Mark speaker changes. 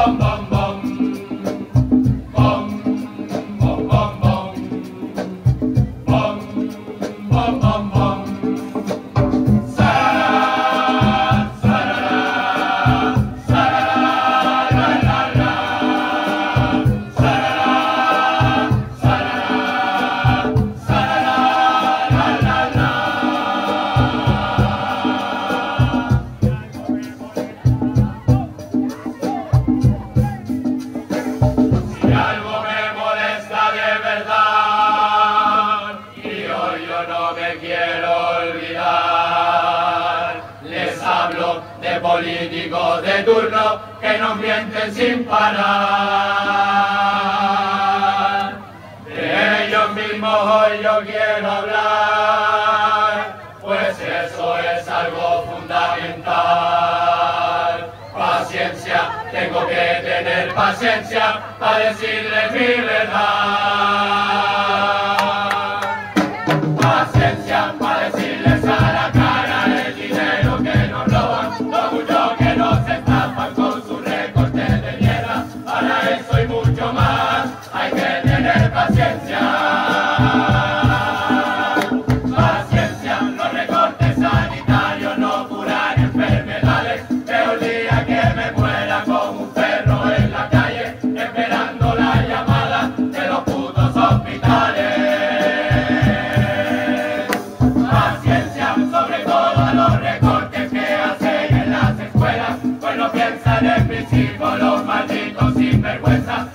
Speaker 1: Bamba. Políticos de turno que nos mienten sin parar. De ellos mismos hoy yo quiero hablar, pues eso es algo fundamental. Paciencia, tengo que tener paciencia para decirle mi verdad. Paciencia, los recortes sanitarios no curan enfermedades. Es un día que me muera con un perro en la calle, esperando la llamada de los putos hospitales. Paciencia, sobre todo a los recortes que hacen en las escuelas, pues Bueno, piensan en mis hijos los malditos sin vergüenza.